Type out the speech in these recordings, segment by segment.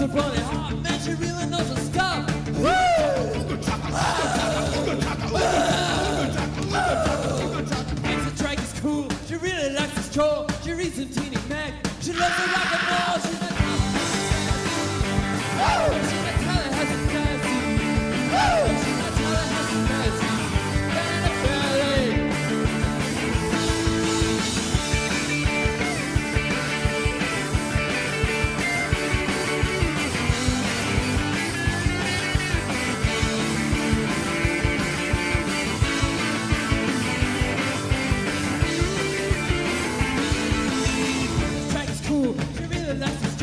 wants to run heart. Man, she really knows her stuff. It's a is cool. She really likes this troll. She reads in Teeny Mac. She loves the rock and roll. She's the last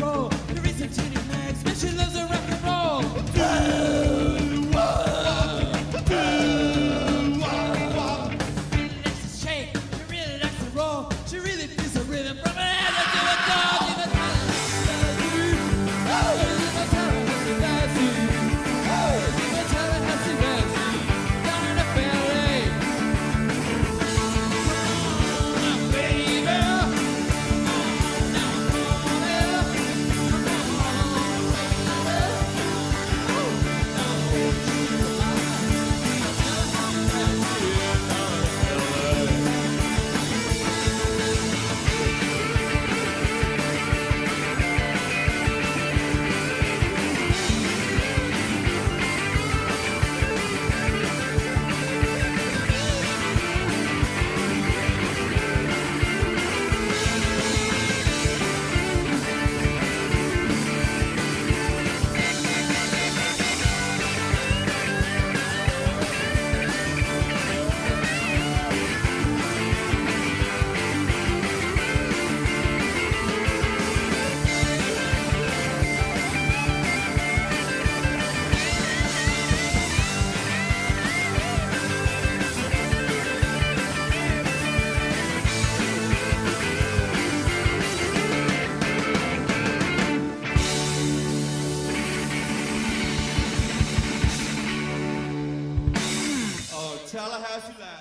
Tallahassee Live.